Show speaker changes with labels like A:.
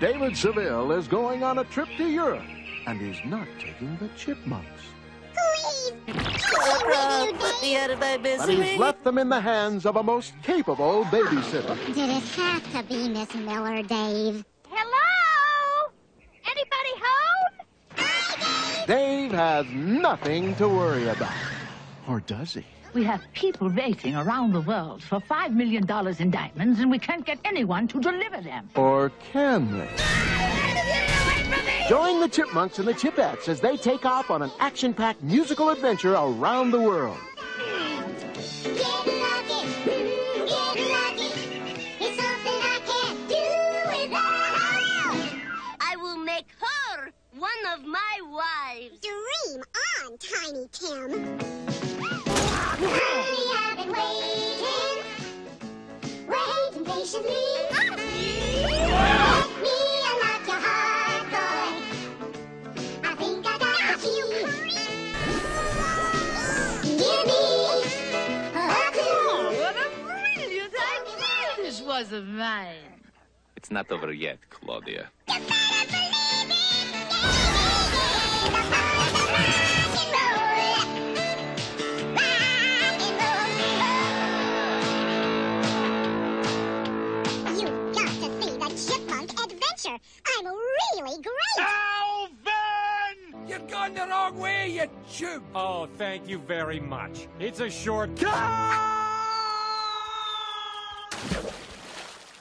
A: David Seville is going on a trip to Europe, and he's not taking the chipmunks.
B: Please! I'll
C: Put me out of my
A: But he's left them in the hands of a most capable babysitter.
B: Did it have to be Miss Miller, Dave?
D: Hello? Anybody home?
A: Dave. Dave has nothing to worry about. Or does he?
E: We have people waiting around the world for $5 million in diamonds, and we can't get anyone to deliver them.
A: Or can they? Join the Chipmunks and the Chipettes as they take off on an action-packed musical adventure around the world.
C: One of my wives.
B: Dream on, Tiny Tim. We have been waiting, waiting patiently. Let me unlock your heart, boy. I think I got the key. Give me a clue.
E: What a brilliant idea this was of mine.
F: It's not over yet, Claudia.
B: Adventure. I'm really great.
G: Alvin! You're going the wrong way, you chump! Oh, thank you very much. It's a short... Cut!